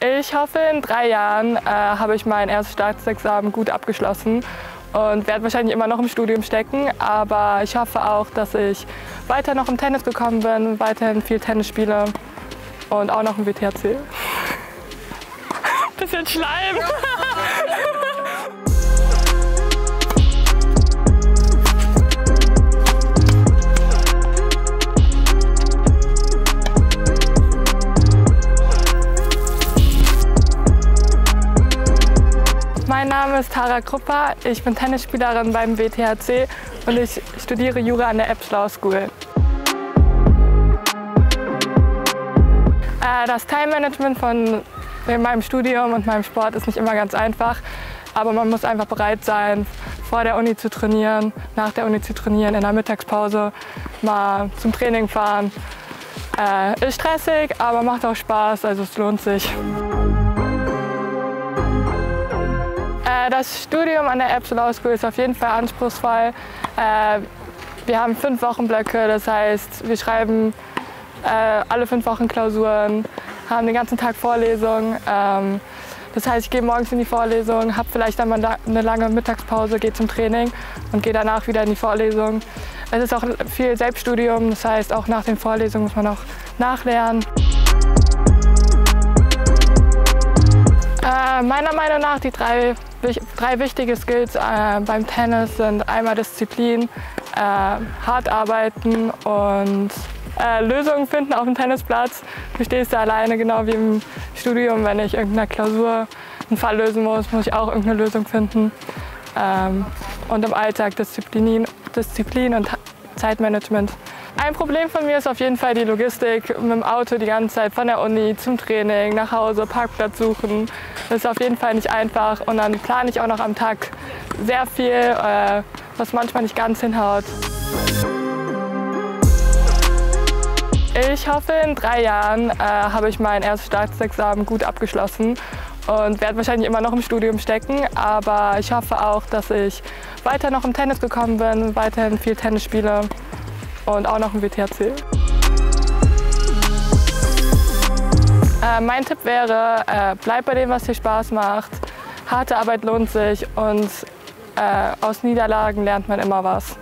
Ich hoffe, in drei Jahren äh, habe ich mein erstes Staatsexamen gut abgeschlossen und werde wahrscheinlich immer noch im Studium stecken. Aber ich hoffe auch, dass ich weiter noch im Tennis gekommen bin, weiterhin viel Tennis spiele und auch noch im WTHC. Bisschen Schleim. Mein Name ist Tara Krupper, ich bin Tennisspielerin beim WTHC und ich studiere Jura an der Epps School. Äh, das Time-Management von meinem Studium und meinem Sport ist nicht immer ganz einfach, aber man muss einfach bereit sein, vor der Uni zu trainieren, nach der Uni zu trainieren, in der Mittagspause mal zum Training fahren. Äh, ist stressig, aber macht auch Spaß, also es lohnt sich. Das Studium an der Apps Law School ist auf jeden Fall anspruchsvoll. Äh, wir haben fünf Wochenblöcke, das heißt, wir schreiben äh, alle fünf Wochen Klausuren, haben den ganzen Tag Vorlesungen. Ähm, das heißt, ich gehe morgens in die Vorlesung, habe vielleicht dann mal eine lange Mittagspause, gehe zum Training und gehe danach wieder in die Vorlesung. Es ist auch viel Selbststudium, das heißt, auch nach den Vorlesungen muss man auch nachlernen. Meiner Meinung nach die drei, drei wichtige Skills äh, beim Tennis sind einmal Disziplin, äh, hart arbeiten und äh, Lösungen finden auf dem Tennisplatz. Du stehst da alleine, genau wie im Studium. Wenn ich irgendeine Klausur einen Fall lösen muss, muss ich auch irgendeine Lösung finden. Ähm, und im Alltag Disziplin, Disziplin und Zeitmanagement. Ein Problem von mir ist auf jeden Fall die Logistik. Mit dem Auto die ganze Zeit von der Uni zum Training, nach Hause, Parkplatz suchen. Das ist auf jeden Fall nicht einfach. Und dann plane ich auch noch am Tag sehr viel, äh, was manchmal nicht ganz hinhaut. Ich hoffe, in drei Jahren äh, habe ich mein erstes Staatsexamen gut abgeschlossen und werde wahrscheinlich immer noch im Studium stecken. Aber ich hoffe auch, dass ich weiter noch im Tennis gekommen bin, weiterhin viel Tennis spiele und auch noch im WTHC. Äh, mein Tipp wäre, äh, bleib bei dem, was dir Spaß macht. Harte Arbeit lohnt sich und äh, aus Niederlagen lernt man immer was.